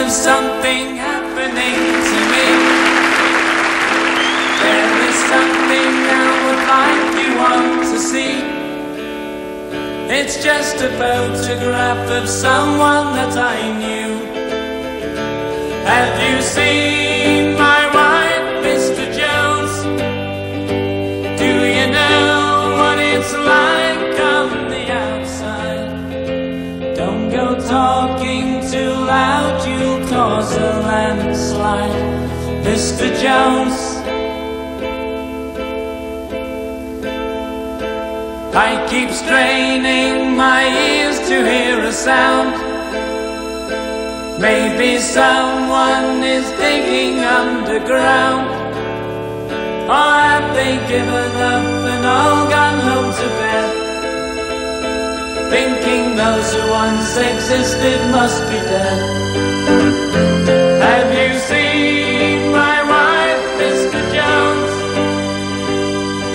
of something happening to me. There is something I would like you want to see. It's just a photograph of someone that I knew. Have you seen my wife, Mr. Jones? Do you know what it's like on the outside? You'll a landslide, Mr. Jones. I keep straining my ears to hear a sound. Maybe someone is digging underground. Or have they given up and all gone home to bed? Thinking those who once existed must be dead.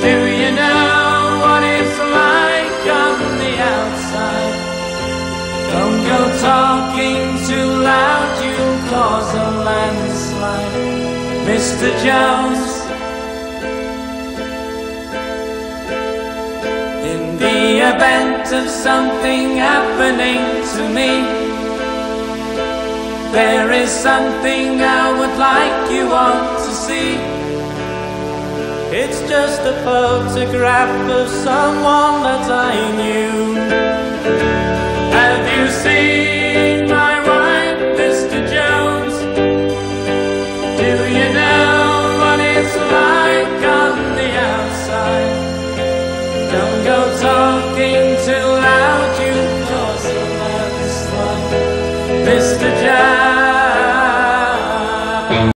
Do you know what it's like on the outside? Don't go talking too loud, you'll cause a landslide, Mr. Jones. In the event of something happening to me, there is something I would like you all to see. It's just a photograph of someone that I knew. Have you seen my wife, Mr. Jones? Do you know what it's like on the outside? Don't go talking too loud, you cause a landslide, Mr.